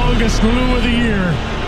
longest glue of the year.